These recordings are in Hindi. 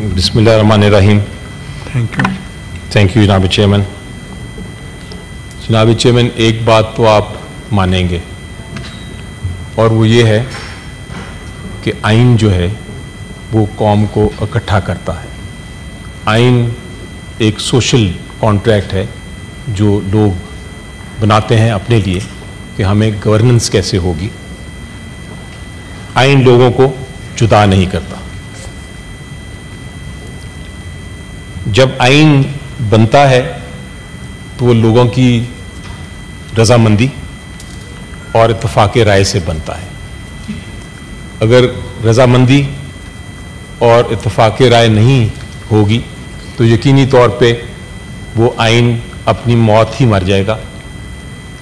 बिस्मिल्लाहिर्रहमानिर्रहीम थैंक यू थैंक यू जनाब चेयरमैन जनाब चेयरमैन एक बात तो आप मानेंगे। और वो ये है कि आइन जो है वो कौम को इकट्ठा करता है। आइन एक सोशल कॉन्ट्रैक्ट है जो लोग बनाते हैं अपने लिए कि हमें गवर्नेंस कैसे होगी। आइन लोगों को जुदा नहीं करता। जब आइन बनता है तो वो लोगों की रजामंदी और इतफाक़ राय से बनता है। अगर रजामंदी और इतफाक़ राय नहीं होगी तो यकीनी तौर पे वो आइन अपनी मौत ही मर जाएगा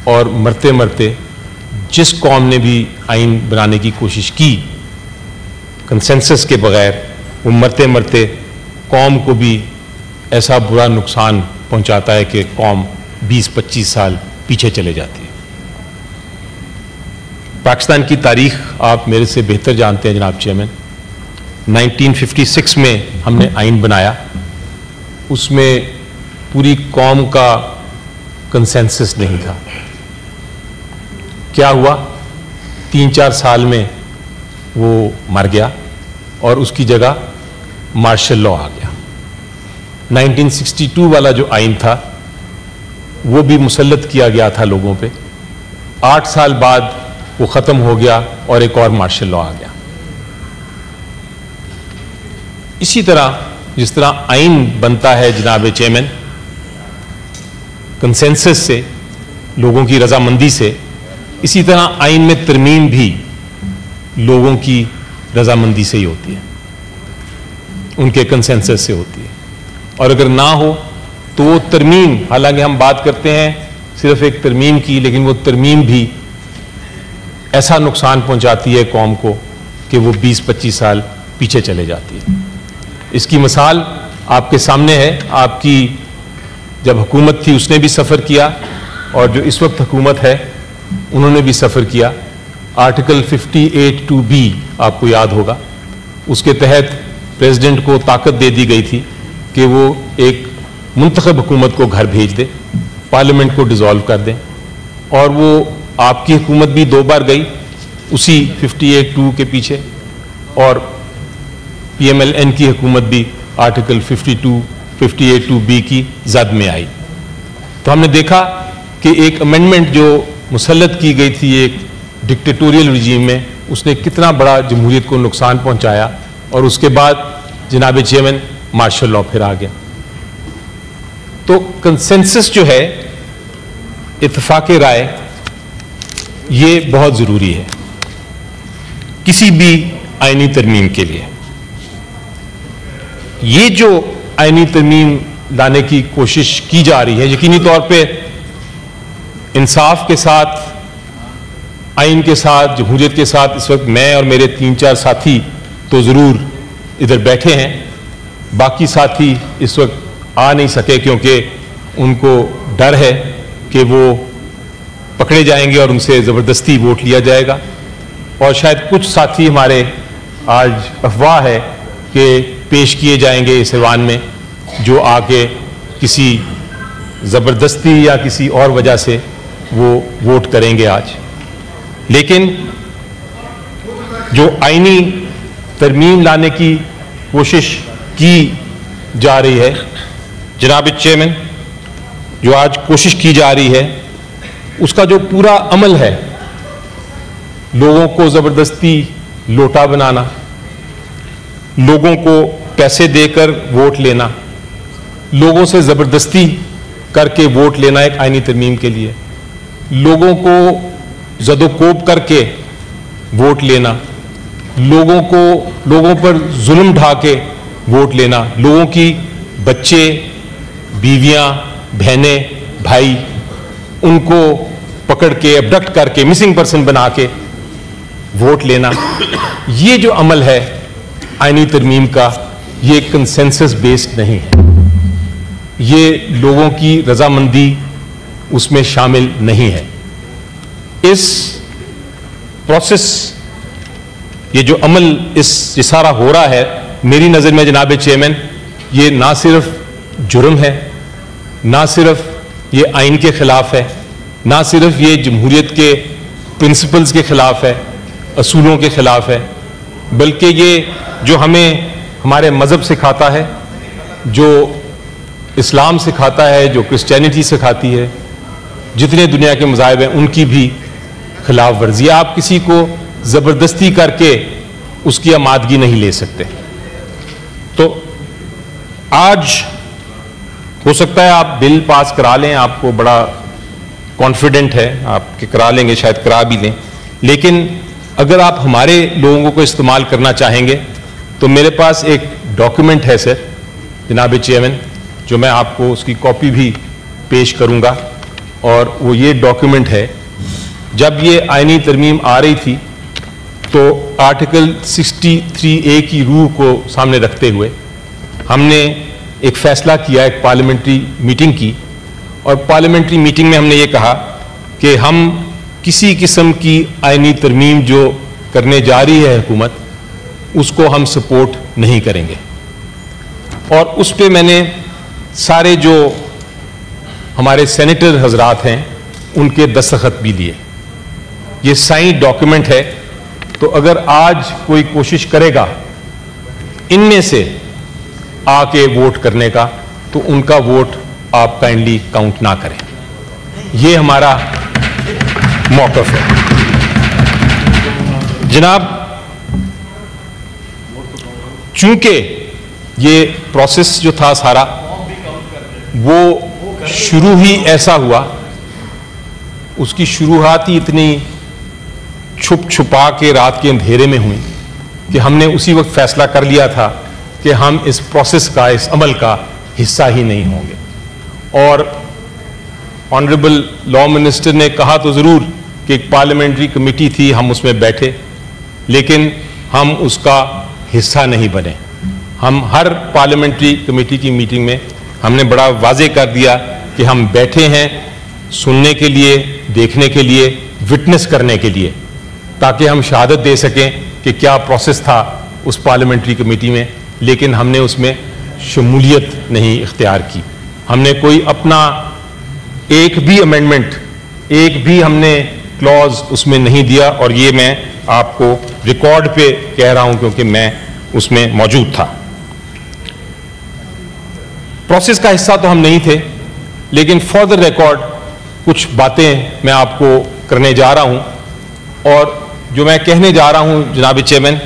और मरते मरते जिस कौम ने भी आइन बनाने की कोशिश की कंसेंसस के बगैर वो मरते मरते कौम को भी ऐसा बुरा नुकसान पहुंचाता है कि कौम 20-25 साल पीछे चले जाती है। पाकिस्तान की तारीख आप मेरे से बेहतर जानते हैं, जनाब चेयरमैन। 1956 में हमने आइन बनाया। उसमें पूरी कौम का कंसेंसस नहीं था। क्या हुआ? तीन चार साल में वो मर गया और उसकी जगह मार्शल लॉ आ गया। 1962 वाला जो आइन था, वो भी मुसलत किया गया था लोगों पे। आठ साल बाद वो ख़त्म हो गया और एक और मार्शल लॉ आ गया। इसी तरह, जिस तरह आइन बनता है जनाब चेयरमैन कंसेंसस से, लोगों की रजामंदी से, इसी तरह आइन में तरमीम भी लोगों की रजामंदी से ही होती है। उनके कंसेंसस से होती है। और अगर ना हो तो वो तरमीम, हालाँकि हम बात करते हैं सिर्फ़ एक तरमीम की, लेकिन वो तरमीम भी ऐसा नुकसान पहुंचाती है कौम को कि वो 20-25 साल पीछे चले जाती है। इसकी मिसाल आपके सामने है। आपकी जब हुकूमत थी, उसने भी सफ़र किया और जो इस वक्त हुकूमत है, उन्होंने भी सफ़र किया। आर्टिकल 58 टू बी आपको याद होगा। उसके तहत प्रेसिडेंट को ताकत दे दी गई थी। कि वो एक मंतखब हुकूमत को घर भेज दे, पार्लियामेंट को डिज़ोल्व कर दें। और वो आपकी हुकूमत भी दो बार गई, उसी 58 टू के पीछे, और पीएमएलएन की हुकूमत भी आर्टिकल 52 58 टू बी की जद में आई। तो हमने देखा कि एक अमेंडमेंट जो मुसलत की गई थी एक डिक्टेटोरियल रिजीम में, उसने कितना बड़ा जमहूरीत को नुकसान पहुँचाया। और उसके बाद जनाब चेयरमैन मार्शल लॉ फिर आ गया। तो कंसेंसस जो है इतफाक राय, ये बहुत ज़रूरी है। किसी भी आइनी तरमीम के लिए। ये जो आइनी तरमीम लाने की कोशिश की जा रही है, यकीनी तौर पे इंसाफ के साथ आइन के साथ, जमहूरियत के साथ इस वक्त मैं और मेरे तीन चार साथी तो ज़रूर इधर बैठे हैं। बाकी साथी इस वक्त आ नहीं सके क्योंकि उनको डर है कि वो पकड़े जाएँगे और उनसे ज़बरदस्ती वोट लिया जाएगा। और शायद कुछ साथी हमारे आज अफवाह है कि पेश किए जाएँगे इस ईवान में, जो आके किसी ज़बरदस्ती या किसी और वजह से वो वोट करेंगे आज। लेकिन जो आइनी तरमीम लाने की कोशिश की जा रही है। जनाब चेयरमैन जो आज कोशिश की जा रही है, उसका जो पूरा अमल है, लोगों को ज़बरदस्ती लोटा बनाना, लोगों को पैसे देकर वोट लेना, लोगों से ज़बरदस्ती करके वोट लेना एक आइनी तरमीम के लिए, लोगों को जदोकोब करके वोट लेना, लोगों को, लोगों पर जुल्म ढा के वोट लेना। लोगों की बच्चे, बीवियाँ, बहनें, भाई, उनको पकड़ के अबडक्ट करके मिसिंग पर्सन बना के वोट लेना। ये जो अमल है आइनी तरमीम का, ये कंसेंसस बेस्ड नहीं है। ये लोगों की रजामंदी उसमें शामिल नहीं है। इस प्रोसेस ये जो अमल, इस सारा हो रहा है मेरी नज़र में जनाब चेयरमैन, ये ना सिर्फ़ जुर्म है, ना सिर्फ़ ये आइन के ख़िलाफ़ है, ना सिर्फ़ ये जमहूरीत के प्रिंसिपल्स के ख़िलाफ़ है, असूलों के ख़िलाफ़ है, बल्कि ये जो हमें हमारे मज़हब सिखाता है, जो इस्लाम सिखाता है, जो क्रिश्चियनिटी सिखाती है, जितने दुनिया के मजाहब हैं, उनकी भी खिलाफ वर्जी आप किसी को ज़बरदस्ती करके उसकी आमादगी नहीं ले सकते। तो आज हो सकता है आप बिल पास करा लें, आपको बड़ा कॉन्फिडेंट है, आप कि करा लेंगे, शायद करा भी लें। लेकिन अगर आप हमारे लोगों को इस्तेमाल करना चाहेंगे तो मेरे पास एक डॉक्यूमेंट है सर जनाब चेयरमैन जो मैं आपको उसकी कॉपी भी पेश करूँगा। और वो ये डॉक्यूमेंट है, जब ये आइनी तरमीम आ रही थी तो आर्टिकल 63 ए की रूह को सामने रखते हुए हमने एक फैसला किया, एक पार्लियामेंट्री मीटिंग की। और पार्लियामेंट्री मीटिंग में हमने ये कहा कि हम किसी किस्म की आइनी तरमीम जो करने जा रही है हुकूमत, उसको हम सपोर्ट नहीं करेंगे। और उस पर मैंने सारे जो हमारे सेनेटर हजरात हैं, उनके दस्तखत भी लिए। ये साइन डॉक्यूमेंट है तो अगर आज कोई कोशिश करेगा इनमें से आके वोट करने का तो उनका वोट आप काइंडली काउंट ना करें। ये हमारा मौकफ है। जनाब, चूँकि ये प्रोसेस जो था सारा, वो शुरू ही ऐसा हुआ, उसकी शुरुआत ही इतनी छुप छुपा के रात के अंधेरे में हुई कि हमने उसी वक्त फैसला कर लिया था कि हम इस प्रोसेस का, इस अमल का हिस्सा ही नहीं होंगे। और ऑनरेबल लॉ मिनिस्टर ने कहा तो ज़रूर कि एक पार्लियामेंट्री कमेटी थी, हम उसमें बैठे, लेकिन हम उसका हिस्सा नहीं बने। हम हर पार्लियामेंट्री कमेटी की मीटिंग में हमने बड़ा वाजे कर दिया कि हम बैठे हैं सुनने के लिए, देखने के लिए विटनेस करने के लिए। ताकि हम शहादत दे सकें कि क्या प्रोसेस था उस पार्लियामेंट्री कमेटी में, लेकिन हमने उसमें शमूलियत नहीं इख्तियार की। हमने कोई अपना एक भी अमेंडमेंट एक भी हमने क्लॉज उसमें नहीं दिया और ये मैं आपको रिकॉर्ड पे कह रहा हूँ क्योंकि मैं उसमें मौजूद था। प्रोसेस का हिस्सा तो हम नहीं थे, लेकिन फॉर द रिकॉर्ड कुछ बातें मैं आपको करने जा रहा हूँ और जो मैं कहने जा रहा हूँ, जनाब चेयरमैन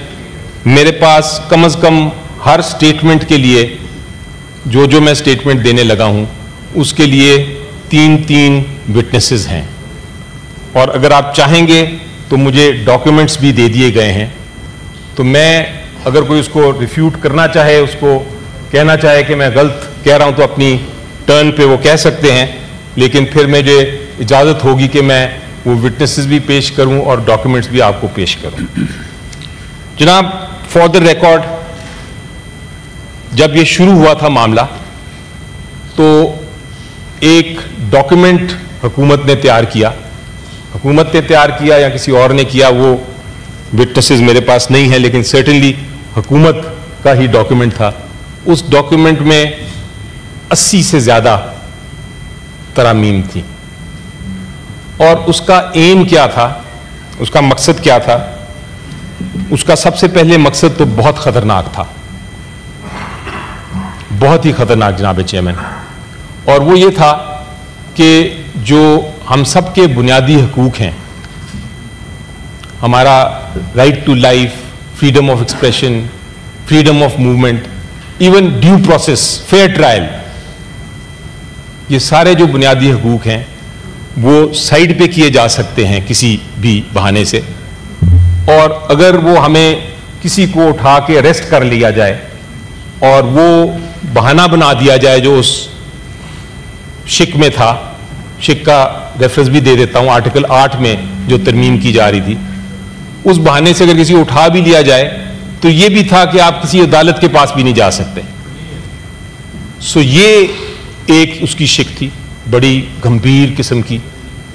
मेरे पास कम अज़ कम हर स्टेटमेंट के लिए, जो जो मैं स्टेटमेंट देने लगा हूँ, उसके लिए तीन तीन विटनेसेस हैं। और अगर आप चाहेंगे तो मुझे डॉक्यूमेंट्स भी दे दिए गए हैं। तो मैं अगर कोई उसको रिफ्यूट करना चाहे, उसको कहना चाहे कि मैं गलत कह रहा हूँ तो अपनी टर्न पे वो कह सकते हैं। लेकिन फिर मुझे इजाज़त होगी कि मैं वो विटनेसेस भी पेश करूँ और डॉक्यूमेंट्स भी आपको पेश करूँ। जनाब फॉर द रिकॉर्ड जब ये शुरू हुआ था मामला तो एक डॉक्यूमेंट हुकूमत ने तैयार किया। हुकूमत ने तैयार किया या किसी और ने किया, वो विटनेसेस मेरे पास नहीं है, लेकिन सर्टनली हुकूमत का ही डॉक्यूमेंट था। उस डॉक्यूमेंट में 80 से ज़्यादा तरामीम थी। और उसका एम क्या था? उसका मकसद क्या था? उसका सबसे पहले मकसद तो बहुत ख़तरनाक था। बहुत ही ख़तरनाक, जनाब चेयरमैन और वो ये था कि जो हम सब के बुनियादी हकूक हैं, हमारा right to life freedom of expression freedom of movement even due process fair trial ये सारे जो बुनियादी हकूक हैं वो साइड पे किए जा सकते हैं किसी भी बहाने से। और अगर वो हमें किसी को उठा के अरेस्ट कर लिया जाए और वो बहाना बना दिया जाए जो उस शिक में था, शिक का रेफरेंस भी दे देता हूँ आर्टिकल आठ में जो तरमीम की जा रही थी। उस बहाने से अगर किसी को उठा भी लिया जाए तो ये भी था कि आप किसी अदालत के पास भी नहीं जा सकते। सो ये एक उसकी शिक थी। बड़ी गंभीर किस्म की,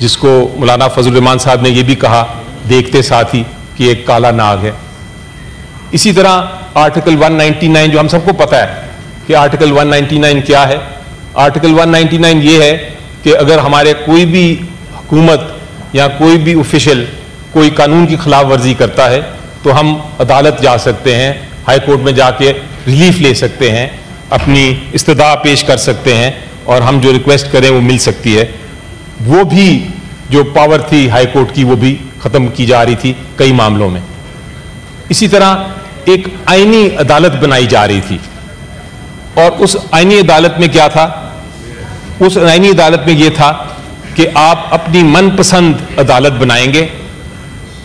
जिसको मौलाना फजल रहमान साहब ने यह भी कहा, देखते साथ ही कि एक काला नाग है। इसी तरह आर्टिकल 199 जो हम सबको पता है, कि आर्टिकल 199 क्या है? आर्टिकल 199 ये है कि अगर हमारे कोई भी हुकूमत या कोई भी ऑफिशियल कोई कानून की खिलाफ वर्जी करता है तो हम अदालत जा सकते हैं, हाई कोर्ट में जाके रिलीफ ले सकते हैं, अपनी इस्तदा पेश कर सकते हैं और हम जो रिक्वेस्ट करें वो मिल सकती है। वो भी, जो पावर थी हाई कोर्ट की, वो भी ख़त्म की जा रही थी कई मामलों में। इसी तरह एक आईनी अदालत बनाई जा रही थी। और उस आईनी अदालत में क्या था? उस आईनी अदालत में यह था कि आप अपनी मनपसंद अदालत बनाएँगे,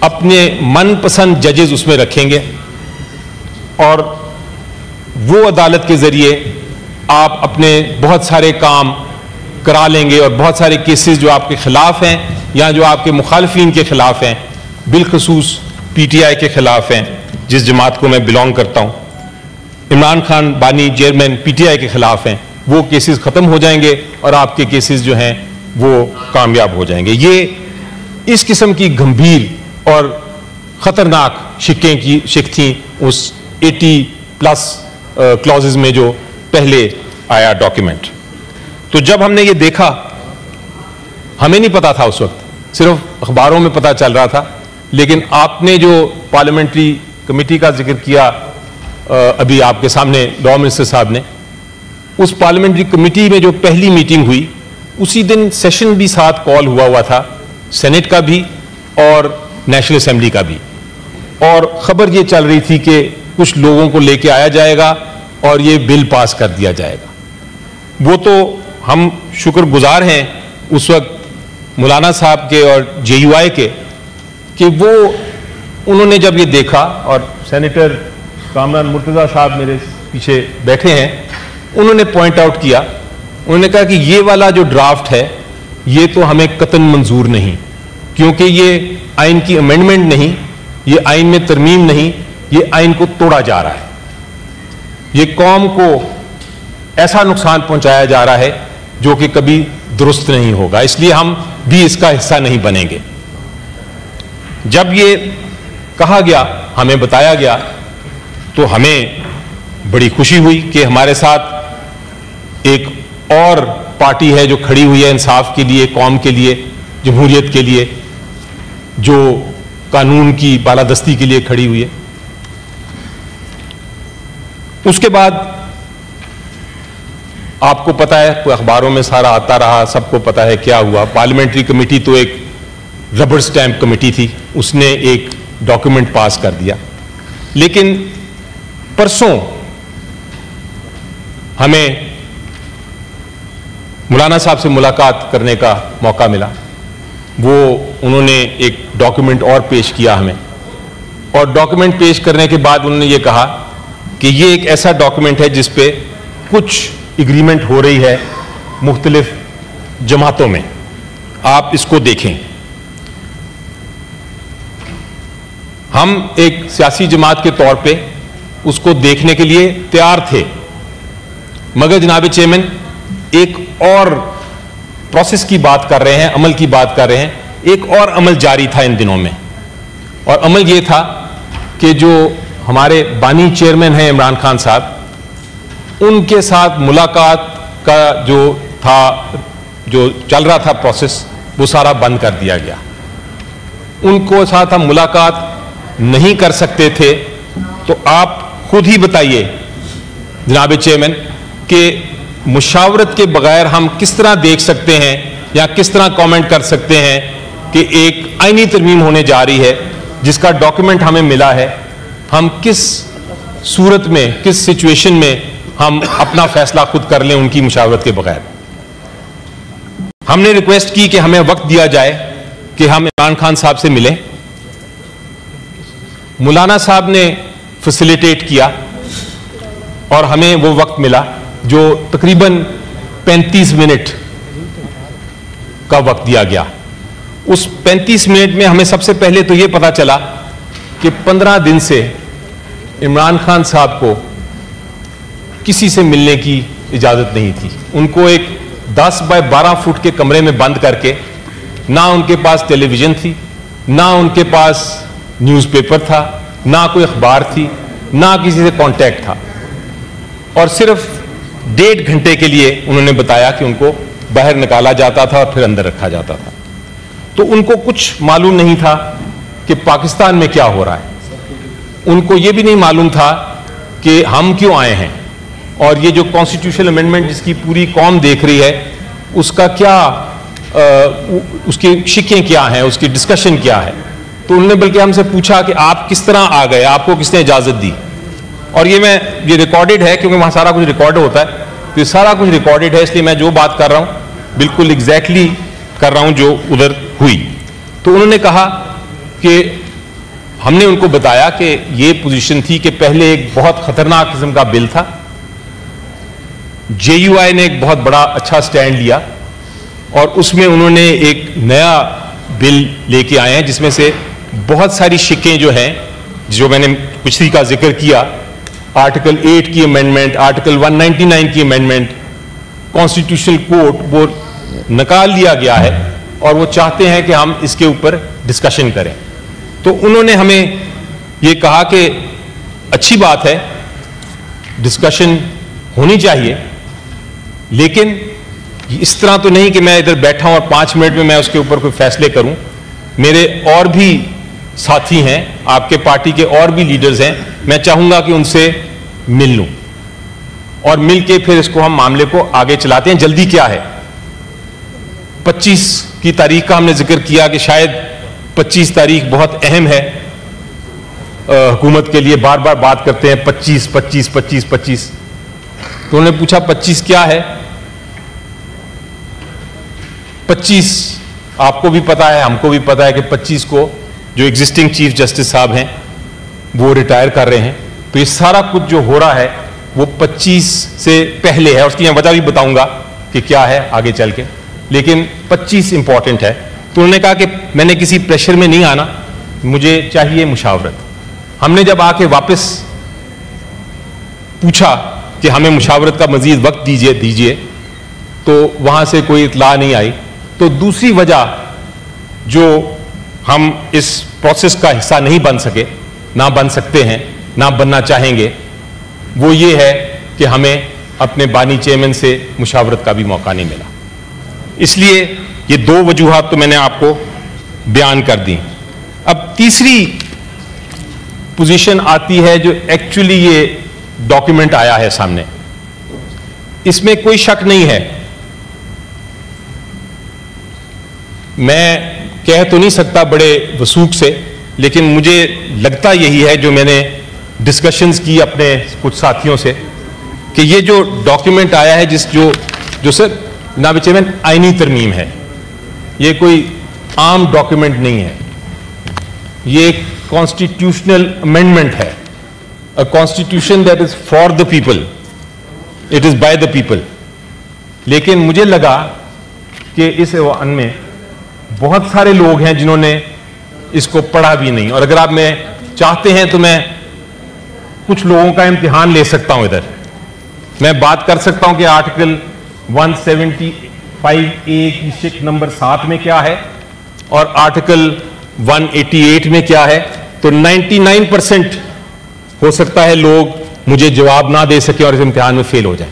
अपने मनपसंद जजेस उसमें रखेंगे और वो अदालत के ज़रिए आप अपने बहुत सारे काम करा लेंगे और बहुत सारे केसेस जो आपके ख़िलाफ़ हैं या जो आपके मुखालफी के ख़िलाफ़ हैं, बिलखसूस पी टी आई के ख़िलाफ़ हैं, जिस जमात को मैं बिलोंग करता हूँ। इमरान खान बानी चेयरमैन पीटीआई के खिलाफ हैं। वो केसेस खत्म हो जाएँगे और आपके केसेस जो हैं, वो कामयाब हो जाएँगे। ये इस किस्म की गंभीर और ख़तरनाक शिक्के की, शिक थी उस 80 प्लस क्लॉजेज में जो पहले आया डॉक्यूमेंट तो जब हमने ये देखा, हमें नहीं पता था उस वक्त। सिर्फ़ अखबारों में पता चल रहा था। लेकिन आपने जो पार्लियामेंट्री कमेटी का ज़िक्र किया अभी आपके सामने लॉ मिनिस्टर साहब ने, उस पार्लियामेंट्री कमेटी में जो पहली मीटिंग हुई, उसी दिन सेशन भी साथ कॉल हुआ हुआ था सेनेट का भी और नेशनल असेंबली का भी। और खबर ये चल रही थी कि कुछ लोगों को लेके आया जाएगा और ये बिल पास कर दिया जाएगा। वो तो हम शुक्रगुजार हैं उस वक्त मौलाना साहब के और जेयूआई के कि वो, उन्होंने जब ये देखा और सेनेटर कामरान मुर्तज़ा साहब मेरे पीछे बैठे हैं, उन्होंने पॉइंट आउट किया। उन्होंने कहा कि ये वाला जो ड्राफ्ट है, ये तो हमें कतन मंजूर नहीं, क्योंकि ये आइन की अमेंडमेंट नहीं, ये आइन में तरमीम नहीं, ये आइन को तोड़ा जा रहा है। ये कौम को ऐसा नुकसान पहुँचाया जा रहा है जो कि कभी दुरुस्त नहीं होगा। इसलिए हम भी इसका हिस्सा नहीं बनेंगे। जब ये कहा गया, हमें बताया गया तो हमें बड़ी खुशी हुई कि हमारे साथ एक और पार्टी है जो खड़ी हुई है इंसाफ के लिए, कौम के लिए, जमहूरियत के लिए, जो कानून की बालादस्ती के लिए खड़ी हुई है। उसके बाद आपको पता है अखबारों में सारा आता रहा, सबको पता है क्या हुआ। पार्लियामेंट्री कमेटी तो एक रबर स्टैंप कमेटी थी, उसने एक डॉक्यूमेंट पास कर दिया। लेकिन परसों हमें मौलाना साहब से मुलाकात करने का मौका मिला। वो, उन्होंने एक डॉक्यूमेंट और पेश किया हमें। और डॉक्यूमेंट पेश करने के बाद उन्होंने ये कहा कि ये एक ऐसा डॉक्यूमेंट है जिस पे कुछ एग्रीमेंट हो रही है मुख्तलिफ़ जमातों में। आप इसको देखें। हम एक सियासी जमात के तौर पे उसको देखने के लिए तैयार थे। मगर जनाब चेयरमैन एक और प्रोसेस की बात कर रहे हैं, अमल की बात कर रहे हैं। एक और अमल जारी था इन दिनों में। और अमल ये था कि जो हमारे बानी चेयरमैन हैं इमरान खान साहब, उनके साथ मुलाकात का जो था, जो चल रहा था प्रोसेस वो सारा बंद कर दिया गया। उनको साथ हम मुलाकात नहीं कर सकते थे। तो आप खुद ही बताइए, जनाब चेयरमैन, कि मुशावरत के बगैर हम किस तरह देख सकते हैं या किस तरह कमेंट कर सकते हैं कि एक आईनी तरमीम होने जा रही है, जिसका डॉक्यूमेंट हमें मिला है। हम किस सूरत में, किस सिचुएशन में हम अपना फैसला खुद कर लें उनकी मुशावरत के बगैर? हमने रिक्वेस्ट की कि हमें वक्त दिया जाए कि हम इमरान खान साहब से मिलें। मौलाना साहब ने फैसिलिटेट किया और हमें वो वक्त मिला जो तकरीबन 35 मिनट का वक्त दिया गया। उस 35 मिनट में हमें सबसे पहले तो ये पता चला कि 15 दिन से इमरान खान साहब को किसी से मिलने की इजाज़त नहीं थी। उनको एक 10 बाय 12 फुट के कमरे में बंद करके ना उनके पास टेलीविज़न थी, ना उनके पास न्यूज़पेपर था, ना कोई अखबार थी, ना किसी से कांटेक्ट था। और सिर्फ़ डेढ़ घंटे के लिए उन्होंने बताया कि उनको बाहर निकाला जाता था और फिर अंदर रखा जाता था। तो उनको कुछ मालूम नहीं था कि पाकिस्तान में क्या हो रहा है। उनको ये भी नहीं मालूम था कि हम क्यों आए हैं। और ये जो कॉन्स्टिट्यूशनल अमेंडमेंट जिसकी पूरी कौम देख रही है उसका क्या आ, उसकी शिकें क्या हैं उसकी डिस्कशन क्या है? तो उन्होंने बल्कि हमसे पूछा कि आप किस तरह आ गए आपको किसने इजाज़त दी? और ये मैं ये रिकॉर्डेड है क्योंकि वहाँ सारा कुछ रिकॉर्ड होता है। तो ये सारा कुछ रिकॉर्डेड है इसलिए मैं जो बात कर रहा हूँ बिल्कुल एग्जैक्टली exactly कर रहा हूँ जो उधर हुई। तो उन्होंने कहा कि हमने उनको बताया कि ये पोजीशन थी कि पहले एक बहुत खतरनाक किस्म का बिल था। जेयूआई ने एक बहुत बड़ा अच्छा स्टैंड लिया और उसमें उन्होंने एक नया बिल लेके आए हैं, जिसमें से बहुत सारी शिकें जो हैं, जो मैंने पिछली का ज़िक्र किया आर्टिकल 8 की अमेंडमेंट आर्टिकल 199 की अमेंडमेंट कॉन्स्टिट्यूशनल कोर्ट वो निकाल लिया गया है और वो चाहते हैं कि हम इसके ऊपर डिस्कशन करें। तो उन्होंने हमें ये कहा कि अच्छी बात है डिस्कशन होनी चाहिए, लेकिन इस तरह तो नहीं कि मैं इधर बैठा हूँ और पाँच मिनट में मैं उसके ऊपर कोई फैसले करूँ। मेरे और भी साथी हैं, आपके पार्टी के और भी लीडर्स हैं, मैं चाहूँगा कि उनसे मिल लूँ। और मिल के फिर इसको हम मामले को आगे चलाते हैं। जल्दी क्या है? 25 की तारीख का हमने ज़िक्र किया कि शायद 25 तारीख बहुत अहम है। हुकूमत के लिए बार बार बात करते हैं 25 25 25 25 तो उन्होंने पूछा 25 क्या है? 25 आपको भी पता है, हमको भी पता है कि 25 को जो एग्जिस्टिंग चीफ जस्टिस साहब हैं, वो रिटायर कर रहे हैं। तो ये सारा कुछ जो हो रहा है, वो 25 से पहले है। उसकी मैं वजह भी बताऊँगा कि क्या है आगे चल के। लेकिन 25 इंपॉर्टेंट है। तो उन्होंने कहा कि मैंने किसी प्रेशर में नहीं आना, मुझे चाहिए मुशावरत। हमने जब आके वापस पूछा कि हमें मुशावरत का मजीद वक्त दीजिए दीजिए तो वहाँ से कोई इतला नहीं आई। तो दूसरी वजह जो हम इस प्रोसेस का हिस्सा नहीं बन सके, ना बन सकते हैं, ना बनना चाहेंगे, वो ये है कि हमें अपने बानी चेयरमैन से मुशावरत का भी मौका नहीं मिला। इसलिए ये दो वजूहत तो मैंने आपको बयान कर दी। अब तीसरी पोजीशन आती है जो एक्चुअली ये डॉक्यूमेंट आया है सामने। इसमें कोई शक नहीं है। मैं कह तो नहीं सकता बड़े वसूख से, लेकिन मुझे लगता यही है जो मैंने डिस्कशंस की अपने कुछ साथियों से, कि ये जो डॉक्यूमेंट आया है जिस जो जो सर नाब चेयरमैन आइनी तरमीम है। ये कोई आम डॉक्यूमेंट नहीं है। ये एक कॉन्स्टिट्यूशनल अमेंडमेंट है। A constitution that is for the people it is by the people लेकिन मुझे लगा कि इस वन में बहुत सारे लोग हैं जिन्होंने इसको पढ़ा भी नहीं। और अगर आप मैं चाहते हैं तो मैं कुछ लोगों का इम्तिहान ले सकता हूँ इधर। मैं बात कर सकता हूँ कि आर्टिकल 175 ए की शिक नंबर सात में क्या है? और आर्टिकल 188 में क्या है? तो 99 परसेंट हो सकता है लोग मुझे जवाब ना दे सके और इस इम्तिहान में फेल हो जाए।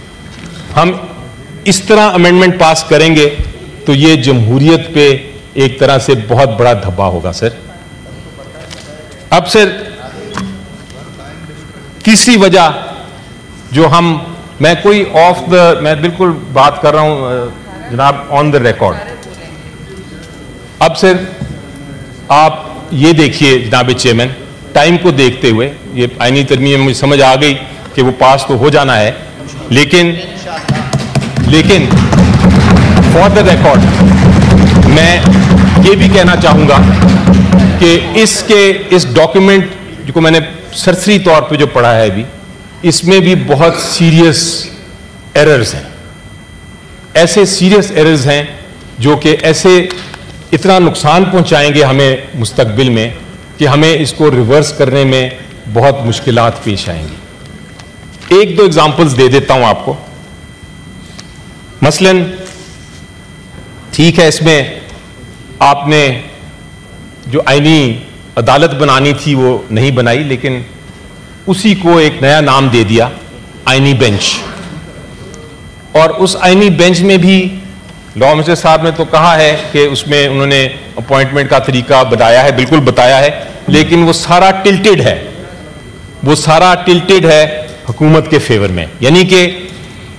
हम इस तरह अमेंडमेंट पास करेंगे तो ये जमहूरियत पे एक तरह से बहुत बड़ा धब्बा होगा, सर। अब सर तीसरी वजह जो हम, मैं कोई ऑफ़ द मैं बिल्कुल बात कर रहा हूँ जनाब ऑन द रिकॉर्ड अब सर आप ये देखिए जनाब चेयरमैन टाइम को देखते हुए, ये आईनी तरमीम में मुझे समझ आ गई कि वो पास तो हो जाना है, लेकिन लेकिन फॉर द रिकॉर्ड मैं ये भी कहना चाहूँगा कि इसके, इस डॉक्यूमेंट जो मैंने सरसरी तौर पे जो पढ़ा है अभी, इसमें भी बहुत सीरियस एरर्स हैं। ऐसे सीरियस एरर्स हैं जो कि ऐसे इतना नुकसान पहुंचाएँगे हमें मुस्तकबिल में कि हमें इसको रिवर्स करने में बहुत मुश्किल पेश आएँगी। एक दो एग्जाम्पल्स दे देता हूँ आपको। मसलन, ठीक है, इसमें आपने जो आईनी अदालत बनानी थी वो नहीं बनाई, लेकिन उसी को एक नया नाम दे दिया, आईनी बेंच। और उस आईनी बेंच में भी लॉ मिनिस्टर साहब ने तो कहा है कि उसमें उन्होंने अपॉइंटमेंट का तरीका बताया है, बिल्कुल बताया है, लेकिन वो सारा टिल्टेड है। वो सारा टिल्टेड है हुकूमत के फेवर में। यानी कि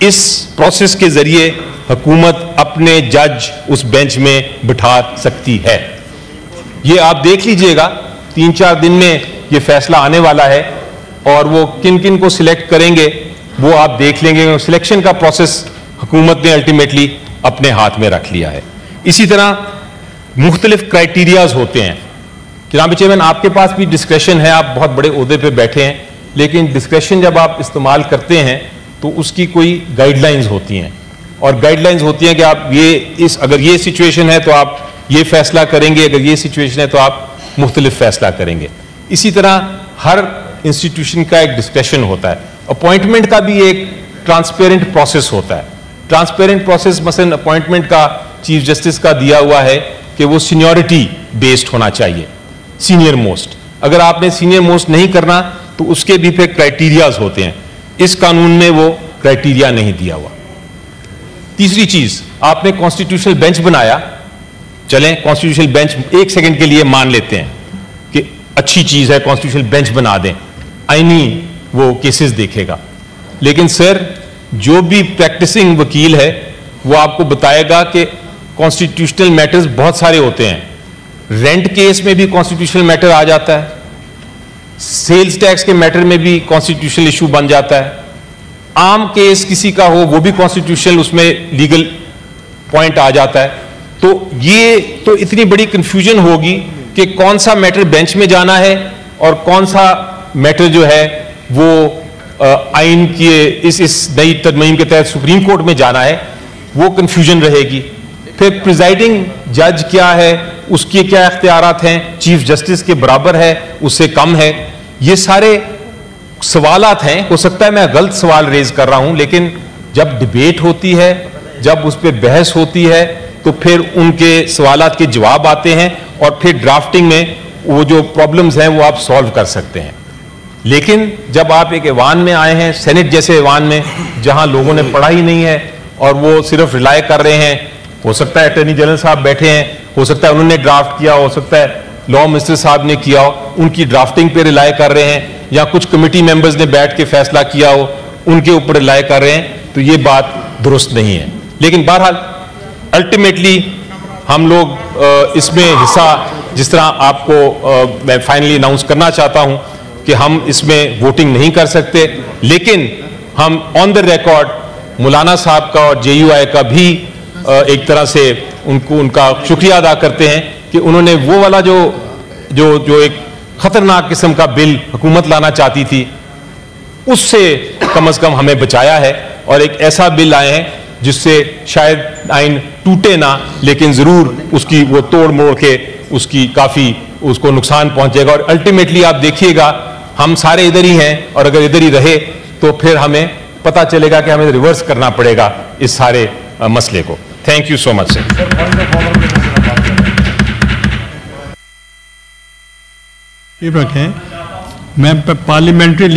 इस प्रोसेस के ज़रिए हुकूमत अपने जज उस बेंच में बिठा सकती है। ये आप देख लीजिएगा, तीन चार दिन में ये फैसला आने वाला है और वो किन किन को सिलेक्ट करेंगे वो आप देख लेंगे सिलेक्शन का प्रोसेस हुकूमत ने अल्टीमेटली अपने हाथ में रख लिया है। इसी तरह मुख्तलिफ़ क्राइटेरियाज होते हैं। जनाब चेयरमैन, आपके पास भी डिस्क्रेशन है, आप बहुत बड़े अहदे पे बैठे हैं, लेकिन डिस्क्रेशन जब आप इस्तेमाल करते हैं तो उसकी कोई गाइडलाइंस होती हैं। और गाइडलाइंस होती हैं कि आप ये इस, अगर ये सिचुएशन है तो आप ये फैसला करेंगे, अगर ये सिचुएशन है तो आप मुख्तलिफ़ फैसला करेंगे। इसी तरह हर इंस्टीट्यूशन का एक डिस्क्रेशन होता है। अपॉइंटमेंट का भी एक ट्रांसपेरेंट प्रोसेस होता है। ट्रांसपेरेंट प्रोसेस मसलन अपॉइंटमेंट का चीफ जस्टिस का दिया हुआ है कि वो सीनियोरिटी बेस्ड होना चाहिए सीनियर मोस्ट अगर आपने सीनियर मोस्ट नहीं करना तो उसके भी फिर क्राइटेरियाज होते हैं। इस कानून में वो क्राइटेरिया नहीं दिया हुआ। तीसरी चीज़, आपने कॉन्स्टिट्यूशनल बेंच बनाया। चलें कॉन्स्टिट्यूशनल बेंच एक सेकंड के लिए मान लेते हैं कि अच्छी चीज़ है कॉन्स्टिट्यूशनल बेंच बना दें। आईनी वो केसेस देखेगा। लेकिन सर जो भी प्रैक्टिसिंग वकील है, वो आपको बताएगा कि कॉन्स्टिट्यूशनल मैटर्स बहुत सारे होते हैं। रेंट केस में भी कॉन्स्टिट्यूशनल मैटर आ जाता है। सेल्स टैक्स के मैटर में भी कॉन्स्टिट्यूशनल इशू बन जाता है। आम केस किसी का हो, वो भी कॉन्स्टिट्यूशनल उसमें लीगल पॉइंट आ जाता है। तो ये तो इतनी बड़ी कंफ्यूजन होगी कि कौन सा मैटर बेंच में जाना है और कौन सा मैटर जो है वो आइन के इस इस नई तरमीम के तहत सुप्रीम कोर्ट में जाना है, वो कन्फ्यूज़न रहेगी। फिर प्रिजाइडिंग जज क्या है, उसके क्या अख्तियार हैं चीफ जस्टिस के बराबर है, उससे कम है। ये सारे सवालात हैं। हो सकता है मैं गलत सवाल रेज कर रहा हूँ, लेकिन जब डिबेट होती है, जब उस पर बहस होती है तो फिर उनके सवालात के जवाब आते हैं, और फिर ड्राफ्टिंग में वो जो प्रॉब्लम्स हैं, वो आप सॉल्व कर सकते हैं। लेकिन जब आप एक ऐवान में आए हैं, सेनेट जैसे ऐवान में, जहाँ लोगों ने पढ़ा ही नहीं है और वो सिर्फ़ रिलाय कर रहे हैं, हो सकता है अटर्नी जनरल साहब बैठे हैं, हो सकता है उन्होंने ड्राफ्ट किया, हो सकता है लॉ मिनिस्टर साहब ने किया हो, उनकी ड्राफ्टिंग पे रिलाय कर रहे हैं, या कुछ कमेटी मेंबर्स ने बैठ के फैसला किया हो, उनके ऊपर रिलाय कर रहे हैं तो ये बात दुरुस्त नहीं है। लेकिन बहरहाल अल्टीमेटली हम लोग इसमें हिस्सा जिस तरह आपको मैं फाइनली अनाउंस करना चाहता हूँ कि हम इसमें वोटिंग नहीं कर सकते। लेकिन हम ऑन द रिकॉर्ड मौलाना साहब का और जे का भी एक तरह से उनको, उनका शुक्रिया अदा करते हैं कि उन्होंने वो वाला जो जो जो एक खतरनाक किस्म का बिल हुकूमत लाना चाहती थी, उससे कम अज कम हमें बचाया है और एक ऐसा बिल आए हैं जिससे शायद आइन टूटे ना, लेकिन ज़रूर उसकी वो तोड़ मोड़ के उसकी काफ़ी उसको नुकसान पहुंचेगा। और अल्टीमेटली आप देखिएगा हम सारे इधर ही हैं और अगर इधर ही रहे तो फिर हमें पता चलेगा कि हमें रिवर्स करना पड़ेगा इस सारे मसले को। Thank you so much sir रखें मैं पार्लियामेंट्री